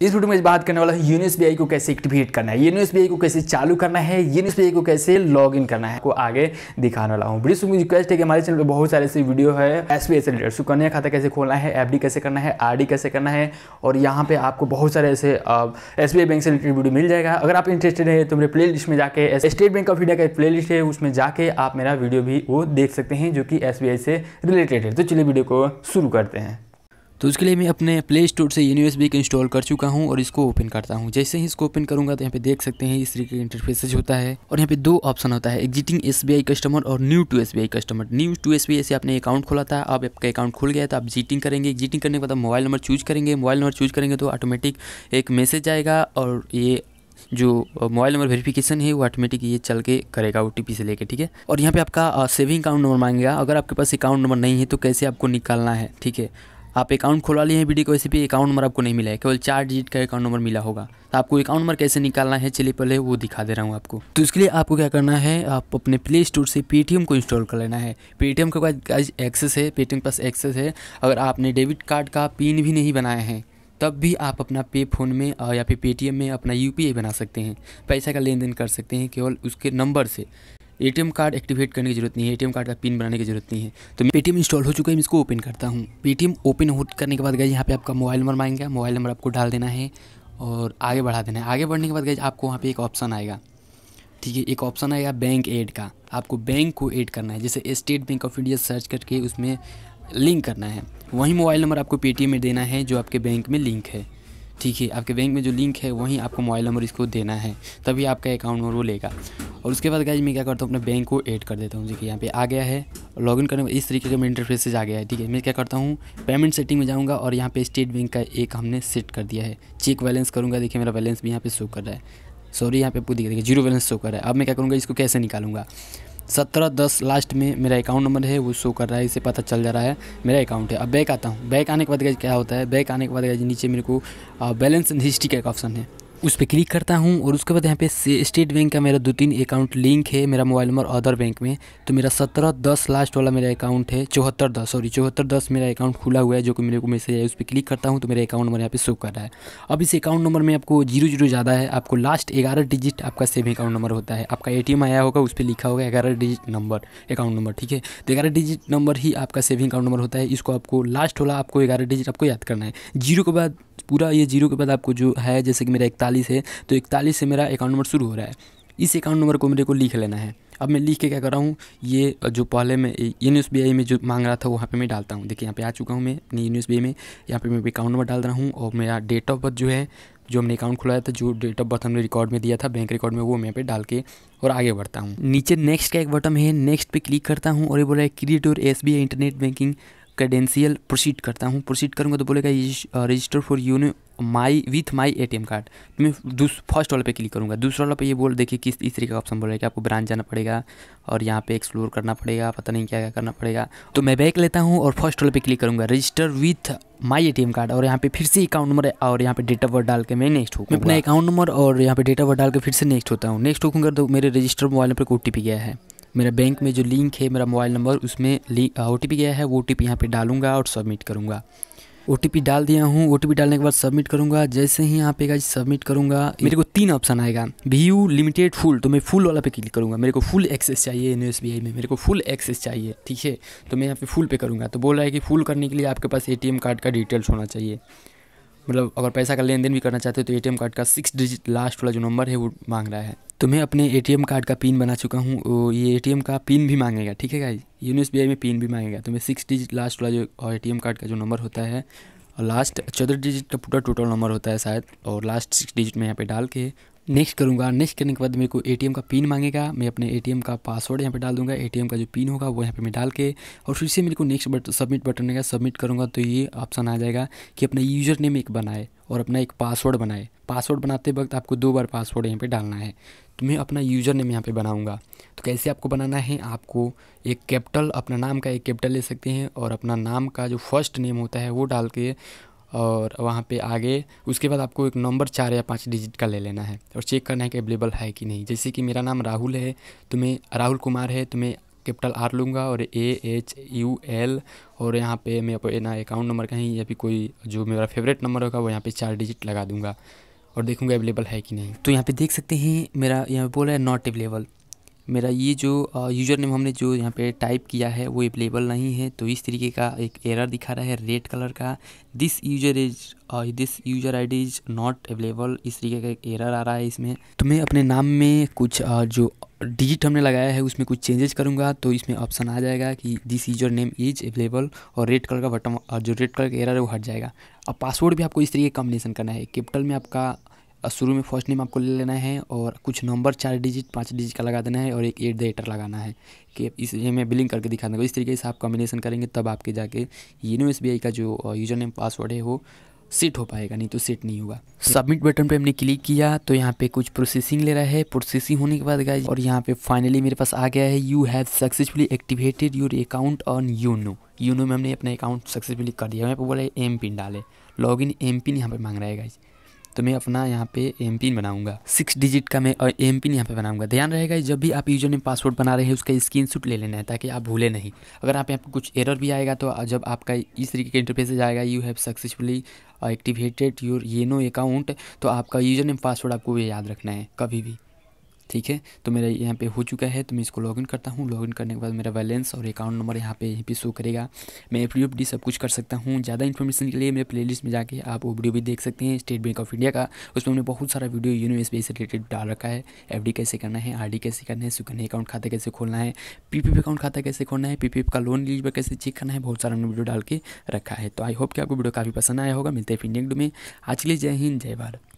इस वीडियो में बात करने वाला है यूनियस को कैसे एक्टिवेट करना है यूनियस को कैसे चालू करना है यूनियस को कैसे लॉग इन करना है, को आगे दिखाने वाला हूँ। वीडियो मुझे रिक्वेस्ट है कि हमारे चैनल पर बहुत सारे ऐसे वीडियो है। एस बी से रिलेटेड सुकन्या खाता कैसे खोलना है एफ़ कैसे करना है आरडी कैसे करना है, और यहाँ पे आपको बहुत सारे ऐसे एस बैंक से रिलेटेड वीडियो मिल जाएगा। अगर आप इंटरेस्टेड है तो मेरे प्ले में जाके स्टेट बैंक ऑफ़ इंडिया का एक प्ले है, उसमें जाके आप मेरा वीडियो भी वो देख सकते हैं, जो कि एसबीआई से रिलेटेड है। तो चलिए वीडियो को शुरू करते हैं। तो उसके लिए मैं अपने प्ले स्टोर से यूनिवर्स को इंस्टॉल कर चुका हूँ और इसको ओपन करता हूँ। जैसे ही इसको ओपन करूँगा तो यहाँ पे देख सकते हैं इस तरीके का इंटरफेसेज होता है और यहाँ पे दो ऑप्शन होता है एग्जिटिंग एस कस्टमर और new to SBI customer new to SBI से आपने अकाउंट खोला था, अब आपका अकाउंट खुल गया तो आप जीटिंग करेंगे। एग्जिटिंग करने के बाद मोबाइल नंबर चूज़ करेंगे। मोबाइल नंबर चूज़ करेंगे तो ऑटोमेटिक एक मैसेज आएगा और ये जो मोबाइल नंबर वेरिफिकेशन है वो ऑटोमेटिक ये चल के करेगा ओटीपी से लेके, ठीक है? और यहाँ पे आपका सेविंग अकाउंट नंबर मांगेगा। अगर आपके पास अकाउंट नंबर नहीं है तो कैसे आपको निकालना है, ठीक है? आप अकाउंट खुला लिए हैं वीडियो को वैसे भी अकाउंट नंबर आपको नहीं मिला है। केवल चार डिजिट का अकाउंट नंबर मिला होगा। तो आपको अकाउंट नंबर कैसे निकालना है? चलिए पहले वो दिखा दे रहा हूँ आपको। तो इसके लिए आपको क्या करना है? आप अपने प्ले स्टोर से पेटीएम को इंस्टॉल कर लेना है। पेटीएम के पास एक्सेस है। पेटीएम के पास एक्सेस है। अगर आपने डेबिट कार्ड का पिन भी नहीं बनाया है, तब भी आप अपना पे फ़ोन में या फिर पेटीएम में अपना यूपीआई बना सकते हैं। पैसा का लेन देन कर सकते हैं केवल उसके नंबर से। एटीएम कार्ड एक्टिवेट करने की ज़रूरत नहीं है एटीएम कार्ड का पिन बनाने की ज़रूरत नहीं है। तो पेटीएम इंस्टॉल हो चुका है, मैं इसको ओपन करता हूँ। पेटीएम ओपन हो करने के बाद गए यहाँ पे आपका मोबाइल नंबर मांगेगा मोबाइल नंबर आपको डाल देना है और आगे बढ़ा देना है। आगे बढ़ने के बाद गए आपको वहाँ पे एक ऑप्शन आएगा। ठीक है, एक ऑप्शन आएगा बैंक एड का। आपको बैंक को एड करना है, जैसे State Bank of India search करके उसमें लिंक करना है। वही मोबाइल नंबर आपको पेटीएम में देना है, जो आपके बैंक में लिंक है। ठीक है, आपके बैंक में जो लिंक है, वहीं आपको मोबाइल नंबर इसको देना है। तभी आपका अकाउंट नंबर वो लेगा। और उसके बाद गाइज़ मैं क्या करता हूँ, अपने बैंक को ऐड कर देता हूँ। देखिए यहाँ पे आ गया है लॉगिन करने इस तरीके का मेरा इंटरफेसेज आ गया है, ठीक है। मैं क्या करता हूँ पेमेंट सेटिंग में जाऊँगा और यहाँ पे स्टेट बैंक का एक हमने सेट कर दिया है। चेक बैलेंस करूँगा, देखिए मेरा बैलेंस भी यहाँ पे शो कर रहा है। सॉरी यहाँ पे आपको देखिए ज़ीरो बैलेंस शो कर रहा है। अब मैं क्या करूँगा, इसको कैसे निकालूँगा? सत्रह दस लास्ट में मेरा अकाउंट नंबर है, वो शो कर रहा है, इसे पता चल जा रहा है, मेरा अकाउंट है। अब बैक आता हूँ। बैक आने के बाद क्या होता है? बैक आने के बाद नीचे मेरे को बैलेंस हिस्ट्री का एक ऑप्शन है। उस पर क्लिक करता हूँ और उसके बाद यहाँ पे स्टेट बैंक का मेरा दो तीन अकाउंट लिंक है मेरा मोबाइल नंबर अदर बैंक में। तो मेरा सत्रह दस लास्ट वाला मेरा अकाउंट है, चौहत्तर दस सॉरी चौहत्तर दस मेरा अकाउंट खुला हुआ है जो कि मेरे को मैसेज है उस पर क्लिक करता हूँ तो मेरा अकाउंट नंबर यहाँ पे शो कर रहा है। अब इस अकाउंट नंबर में आपको ज़ीरो ज़ीरो ज़्यादा है, आपको लास्ट ग्यारह डिजिट आपका सेविंग अकाउंट नंबर होता है। आपका एटीएम आया होगा, उस पर लिखा होगा ग्यारह डिजिट नंबर अकाउंट नंबर ठीक है? तो ग्यारह डिजिट नंबर ही आपका सेविंग अकाउंट नंबर होता है, इसको आपको लास्ट वाला आपको ग्यारह डिजिट आपको याद करना है। ज़ीरो के बाद, पूरा ये ज़ीरो के बाद आपको जो है, जैसे कि मेरा है तो इकतालीस से मेरा अकाउंट नंबर शुरू हो रहा है। इस अकाउंट नंबर को मेरे को लिख लेना है। अब मैं लिख के क्या कर रहा हूँ, ये जो पहले मैं एन एस बी आई में जो मांग रहा था, वहाँ पे मैं डालता हूँ। देखिए, यहाँ पे आ चुका हूँ मैं, अपनी एस में। यहाँ पे मैं अकाउंट नंबर डाल रहा हूँ और मेरा डेट ऑफ़ बर्थ जो है, जो हमने अकाउंट खुलाया था, जो डेट ऑफ़ बर्थ हमने रिकॉर्ड में दिया था बैंक रिकॉर्ड में, वो मैं पे डाल के और आगे बढ़ता हूँ। नीचे नेक्स्ट का एक बटन है नेक्स्ट पे क्लिक करता हूँ और ये बोला है क्रिएट और S internet banking credential proceed करता हूँ। प्रोसीड करूँगा तो बोलेगा register for YONO my with my ATM card तो मैं दूस फ़र्स्ट वाले पे क्लिक करूँगा। दूसरा वाला पे ये बोल देखिए किस, इस तरीके का ऑप्शन बोल रहा है कि आपको ब्रांच जाना पड़ेगा और यहाँ पे एक्सप्लोर करना पड़ेगा, पता नहीं क्या क्या करना पड़ेगा। तो मैं बैक लेता हूँ और फ़र्स्ट वाले पे क्लिक करूँगा। Register with my A card और यहाँ पे फिर से अकाउंट नंबर और यहाँ पे डेट ऑफ़ बर्थ डाल के मैं नेक्स्ट हूँ मैं अपना अकाउंट नंबर और यहाँ पे डेट ऑफ़ बर्थ डाल के फिर से नेक्स्ट होता हूँ। नेक्स्ट होकर तो मेरे रजिस्टर मोबाइल पर ओ गया है। मेरा बैंक में जो लिंक है, मेरा मोबाइल नंबर उसमें ओ टी गया है, वो ओ टी यहाँ पे डालूँगा और सबमिट करूँगा। ओटीपी डाल दिया हूँ ओटीपी डालने के बाद सबमिट करूँगा। जैसे ही यहाँ पे सबमिट करूँगा, मेरे को तीन ऑप्शन आएगा। व्यू लिमिटेड फुल तो मैं फुल वाला पे क्लिक करूँगा। मेरे को फुल एक्सेस चाहिए एन में, मेरे को फुल एक्सेस चाहिए, ठीक है? तो मैं यहाँ पे फुल पे करूँगा। तो बोल रहा है कि फुल करने के लिए आपके पास एटीएम कार्ड का डिटेल्स होना चाहिए। मतलब अगर पैसा का लेन देन भी करना चाहते हो तो एटीएम कार्ड का सिक्स डिजिट लास्ट वाला जो नंबर है वो मांग रहा है। तो मैं अपने एटीएम कार्ड का पिन बना चुका हूँ वो ये एटीएम का पिन भी मांगेगा, ठीक है भाई यूनिस बी में पिन भी मांगेगा। तो मैं सिक्स डिजिट लास्ट वाला जो और ए कार्ड का जो नंबर होता है और लास्ट चौदह डिजिट का पूरा टोटल नंबर होता है शायद और लास्ट सिक्स डिजिट में यहाँ पे डाल के नेक्स्ट करूँगा। नेक्स्ट करने के बाद मेरे को एटीएम का पिन मांगेगा। मैं अपने एटीएम का पासवर्ड यहाँ पे डाल दूँगा। एटीएम का जो पिन होगा, वो यहाँ पे मैं डाल के और फिर से मेरे को नेक्स्ट बट सबमिट बटन का सबमिट करूँगा तो ये ऑप्शन आ जाएगा कि अपना यूज़र नेम एक बनाए और अपना एक पासवर्ड बनाए। पासवर्ड बनाते वक्त आपको दो बार पासवर्ड यहाँ पे डालना है। तो मैं अपना यूज़र नेम यहाँ पे बनाऊँगा। तो कैसे आपको बनाना है? आपको एक कैपिटल अपना नाम का एक कैपिटल ले सकते हैं और अपना नाम का जो फ़र्स्ट नेम होता है, वो डाल के और वहाँ पे आगे उसके बाद आपको एक नंबर चार या पाँच डिजिट का ले लेना है और चेक करना है कि अवेलेबल है कि नहीं। जैसे कि मेरा नाम राहुल है तो मैं राहुल कुमार है तो मैं कैपिटल आर लूँगा और ए एच यू एल और यहाँ पे मैं अपना अकाउंट नंबर कहीं या फिर कोई जो मेरा फेवरेट नंबर होगा, वो यहाँ पे चार डिजिट लगा दूँगा और देखूँगा अवेलेबल है कि नहीं। तो यहाँ पे देख सकते हैं, मेरा यहाँ बोला है नॉट अवेलेबल मेरा ये जो यूज़र नेम हमने जो यहाँ पे टाइप किया है वो अवेलेबल नहीं है तो इस तरीके का एक एरर दिखा रहा है रेड कलर का। This user is this user ID is not available इस तरीके का एक एरर आ रहा है इसमें। तो मैं अपने नाम में कुछ uh, जो डिजिट हमने लगाया है उसमें कुछ चेंजेस करूँगा तो इसमें ऑप्शन आ जाएगा कि this user name is available और रेड कलर का बटन और जो रेड कलर का एरर है वो हट जाएगा। अब पासवर्ड भी आपको इस तरीके कॉम्बिनेशन करना है। कैपिटल में आपका शुरू में फ़र्स्ट नेम आपको ले लेना है और कुछ नंबर चार डिजिट, पाँच डिजिट का लगा देना है और एक एट द एटर लगाना है कि इस ये मैं बिलिंग करके दिखा दूँगा। इस तरीके से आप कॉम्बिनेशन करेंगे, तब आपके जाके यूनो एस का जो यूज़र नेम पासवर्ड है, वो सेट हो पाएगा, नहीं तो सेट नहीं होगा। सबमिट बटन पे हमने क्लिक किया तो यहाँ पे कुछ प्रोसेसिंग ले रहा है। प्रोसेसिंग होने के बाद गाइज़ और यहाँ पे फाइनली मेरे पास आ गया है you have successfully activated your account on YONO YONO में हमने अपना अकाउंट सक्सेसफुली कर दिया। यहाँ पे बोला है एम पिन डाले। लॉग इन एम पिन यहाँ पे मांग रहा है गाइज़ तो मैं अपना यहाँ पे एम पिन बनाऊँगा। सिक्स डिजिट का मैं एम पिन यहाँ पे बनाऊँगा। ध्यान रहेगा, जब भी आप यूज़र ने पासवर्ड बना रहे हैं, उसका स्क्रीन ले लेना है, ताकि आप भूले नहीं। अगर आप यहाँ पे कुछ एरर भी आएगा तो जब आपका इस तरीके का इंटरफेस आएगा you have successfully activated your YONO account तो आपका यूज़र नेम पासवर्ड आपको याद रखना है, कभी भी। ठीक है? तो मेरा यहाँ पे हो चुका है तो मैं इसको लॉगिन करता हूँ। लॉगिन करने के बाद मेरा बैलेंस और अकाउंट नंबर यहाँ पे यहीं पे शो करेगा। मैं एफ़ डी सब कुछ कर सकता हूँ। ज़्यादा इन्फॉर्मेशन के लिए मेरे प्लेलिस्ट में जाके आप वो वीडियो भी देख सकते हैं स्टेट बैंक ऑफ़ इंडिया का। उसमें हमने बहुत सारा वीडियो यूनो एस से रिलेटेड डाल रखा है। एफडी कैसे करना है आरडी कैसे करना है सुकन्या अकाउंट खाता कैसे खोलना है पीपीएफ अकाउंट खाता कैसे खोलना है पीपीएफ का लोन लीजिए कैसे चेक करना है, बहुत सारा हमने वीडियो डाल के रखा है। तो आई होप कि आपको वीडियो काफ़ी पसंद आया होगा। मिलते हैं इंडियन में। आज के लिए जय हिंद, जय भारत।